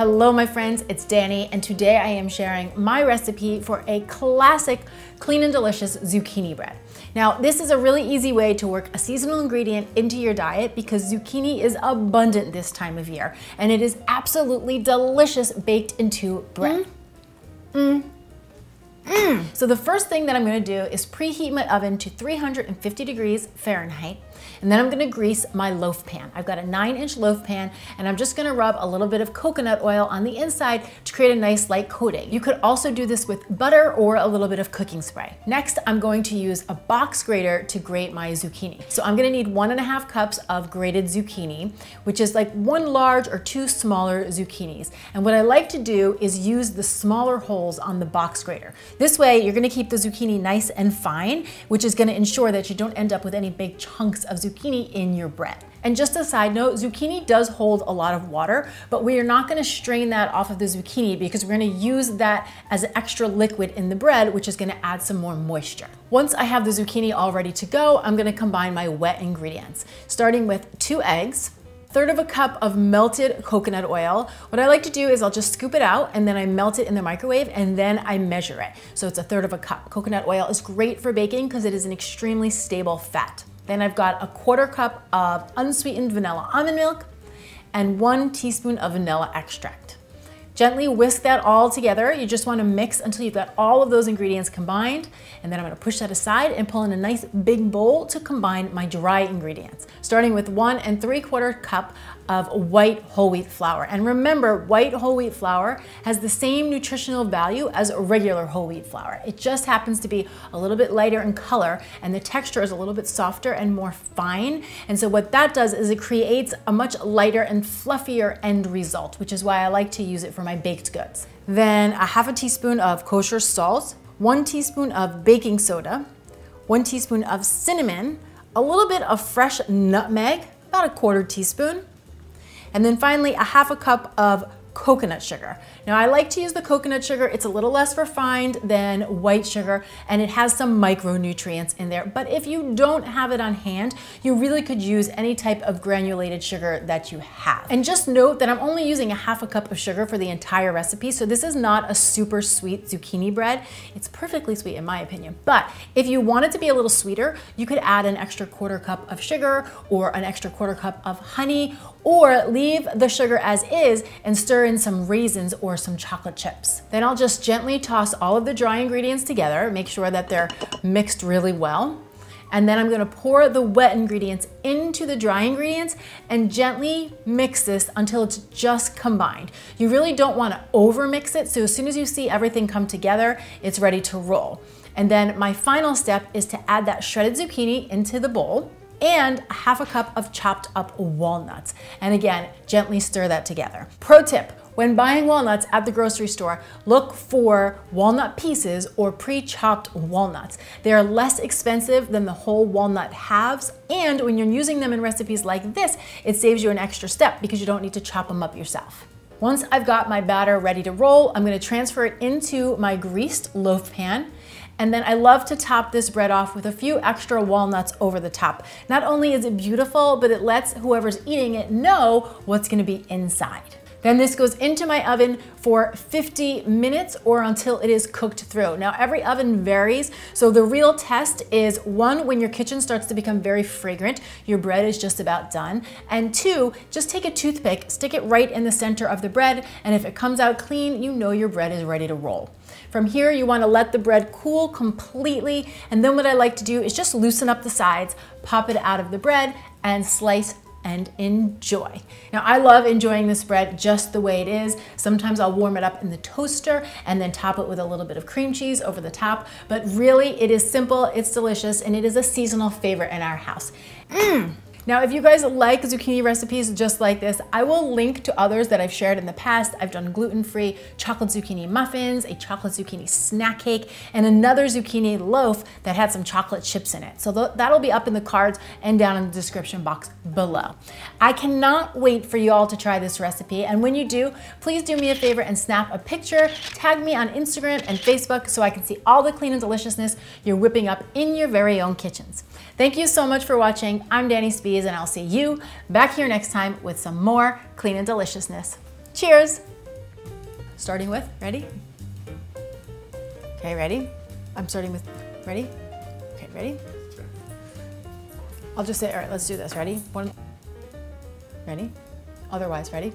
Hello my friends, it's Dani and today I am sharing my recipe for a classic clean and delicious zucchini bread. Now this is a really easy way to work a seasonal ingredient into your diet because zucchini is abundant this time of year and it is absolutely delicious baked into bread. Mm. Mm. Mm. So the first thing that I'm gonna do is preheat my oven to 350 degrees Fahrenheit. And then I'm gonna grease my loaf pan. I've got a nine inch loaf pan and I'm just gonna rub a little bit of coconut oil on the inside to create a nice light coating. You could also do this with butter or a little bit of cooking spray. Next, I'm going to use a box grater to grate my zucchini. So I'm gonna need one and a half cups of grated zucchini, which is like one large or two smaller zucchinis. And what I like to do is use the smaller holes on the box grater. This way, you're gonna keep the zucchini nice and fine, which is gonna ensure that you don't end up with any big chunks of zucchini in your bread. And just a side note, zucchini does hold a lot of water, but we are not gonna strain that off of the zucchini because we're gonna use that as an extra liquid in the bread, which is gonna add some more moisture. Once I have the zucchini all ready to go, I'm gonna combine my wet ingredients, starting with two eggs, third of a cup of melted coconut oil. What I like to do is I'll just scoop it out and then I melt it in the microwave and then I measure it. So it's a third of a cup. Coconut oil is great for baking because it is an extremely stable fat. Then I've got a quarter cup of unsweetened vanilla almond milk and one teaspoon of vanilla extract. Gently whisk that all together. You just wanna mix until you've got all of those ingredients combined. And then I'm gonna push that aside and pull in a nice big bowl to combine my dry ingredients. Starting with one and three quarter cup of white whole wheat flour. And remember, white whole wheat flour has the same nutritional value as regular whole wheat flour. It just happens to be a little bit lighter in color and the texture is a little bit softer and more fine. And so what that does is it creates a much lighter and fluffier end result, which is why I like to use it for my baked goods. Then a half a teaspoon of kosher salt, one teaspoon of baking soda, one teaspoon of cinnamon, a little bit of fresh nutmeg, about a quarter teaspoon, and then finally, a half a cup of coconut sugar. Now I like to use the coconut sugar. It's a little less refined than white sugar and it has some micronutrients in there. But if you don't have it on hand, you really could use any type of granulated sugar that you have. And just note that I'm only using a half a cup of sugar for the entire recipe. So this is not a super sweet zucchini bread. It's perfectly sweet in my opinion. But if you want it to be a little sweeter, you could add an extra quarter cup of sugar or an extra quarter cup of honey or leave the sugar as is and stir in some raisins or some chocolate chips. Then I'll just gently toss all of the dry ingredients together, make sure that they're mixed really well. And then I'm gonna pour the wet ingredients into the dry ingredients and gently mix this until it's just combined. You really don't wanna over mix it, so as soon as you see everything come together, it's ready to roll. And then my final step is to add that shredded zucchini into the bowl and half a cup of chopped up walnuts. And again, gently stir that together. Pro tip, when buying walnuts at the grocery store, look for walnut pieces or pre-chopped walnuts. They are less expensive than the whole walnut halves, and when you're using them in recipes like this, it saves you an extra step because you don't need to chop them up yourself. Once I've got my batter ready to roll, I'm gonna transfer it into my greased loaf pan. And then I love to top this bread off with a few extra walnuts over the top. Not only is it beautiful, but it lets whoever's eating it know what's gonna be inside. Then this goes into my oven for 50 minutes or until it is cooked through. Now every oven varies, so the real test is one, when your kitchen starts to become very fragrant, your bread is just about done. And two, just take a toothpick, stick it right in the center of the bread, and if it comes out clean, you know your bread is ready to roll. From here, you wanna let the bread cool completely, and then what I like to do is just loosen up the sides, pop it out of the bread, and slice and enjoy. Now I love enjoying this bread just the way it is. Sometimes I'll warm it up in the toaster and then top it with a little bit of cream cheese over the top, but really it is simple, it's delicious, and it is a seasonal favorite in our house. Mmm. Now, if you guys like zucchini recipes just like this, I will link to others that I've shared in the past. I've done gluten-free chocolate zucchini muffins, a chocolate zucchini snack cake, and another zucchini loaf that had some chocolate chips in it. So that'll be up in the cards and down in the description box below. I cannot wait for you all to try this recipe. And when you do, please do me a favor and snap a picture, tag me on Instagram and Facebook so I can see all the clean and deliciousness you're whipping up in your very own kitchens. Thank you so much for watching. I'm Dani Spies and I'll see you back here next time with some more clean and deliciousness. Cheers! starting with, ready? Okay, ready? I'm starting with, ready? Okay, ready? I'll just say, all right, let's do this. Ready? One, ready? Otherwise, ready?